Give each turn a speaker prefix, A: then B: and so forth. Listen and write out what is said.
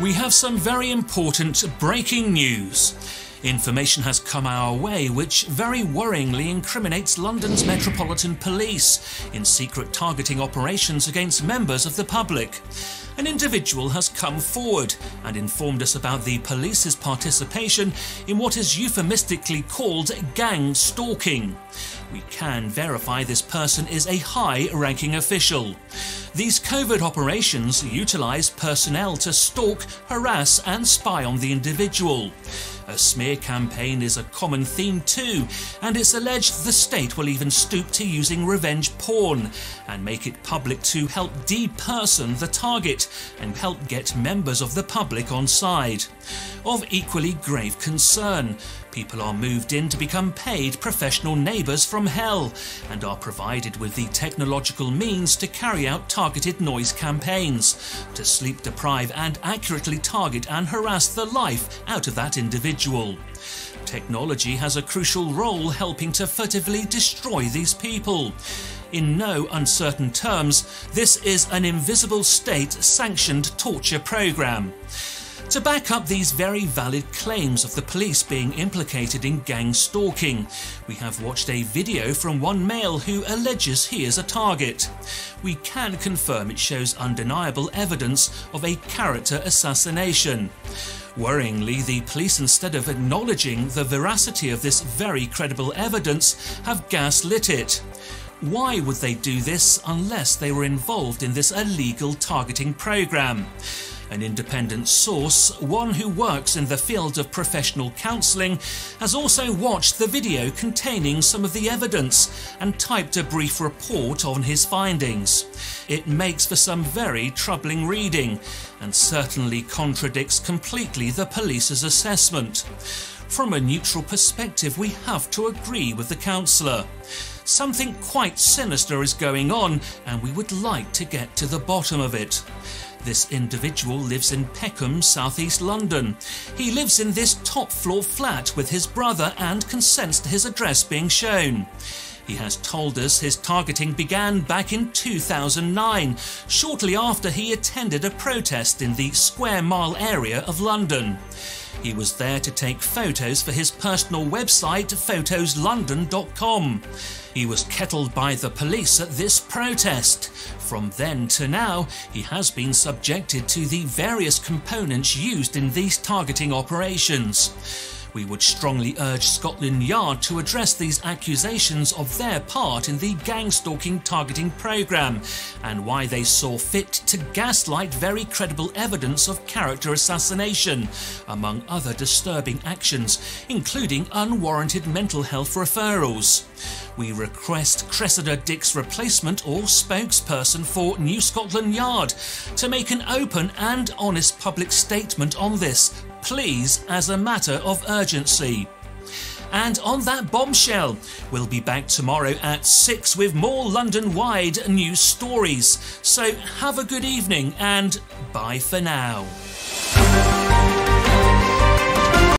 A: We have some very important breaking news. Information has come our way which very worryingly incriminates London's Metropolitan Police in secret targeting operations against members of the public. An individual has come forward and informed us about the police's participation in what is euphemistically called gang stalking. We can verify this person is a high ranking official. These covert operations utilise personnel to stalk, harass, and spy on the individual. A smear campaign is a common theme too, and it's alleged the state will even stoop to using revenge porn and make it public to help deperson the target and help get members of the public on side. Of equally grave concern, people are moved in to become paid professional neighbours from hell and are provided with the technological means to carry out targeted noise campaigns, to sleep deprive and accurately target and harass the life out of that individual. Technology has a crucial role helping to furtively destroy these people. In no uncertain terms, this is an invisible state sanctioned torture program. To back up these very valid claims of the police being implicated in gang stalking, we have watched a video from one male who alleges he is a target. We can confirm it shows undeniable evidence of a character assassination. Worryingly, the police, instead of acknowledging the veracity of this very credible evidence, have gaslit it. Why would they do this unless they were involved in this illegal targeting program? An independent source, one who works in the field of professional counselling, has also watched the video containing some of the evidence and typed a brief report on his findings. It makes for some very troubling reading and certainly contradicts completely the police's assessment. From a neutral perspective, we have to agree with the counsellor. Something quite sinister is going on, and we would like to get to the bottom of it. This individual lives in Peckham, southeast London. He lives in this top floor flat with his brother and consents to his address being shown. He has told us his targeting began back in 2009, shortly after he attended a protest in the Square Mile area of London. He was there to take photos for his personal website, photoslondon.com. He was kettled by the police at this protest. From then to now, he has been subjected to the various components used in these targeting operations. We would strongly urge Scotland Yard to address these accusations of their part in the gang stalking targeting programme and why they saw fit to gaslight very credible evidence of character assassination, among other disturbing actions, including unwarranted mental health referrals. We request Cressida Dick's replacement or spokesperson for New Scotland Yard to make an open and honest public statement on this please as a matter of urgency. And on that bombshell, we'll be back tomorrow at 6 with more London wide news stories. So have a good evening and bye for now.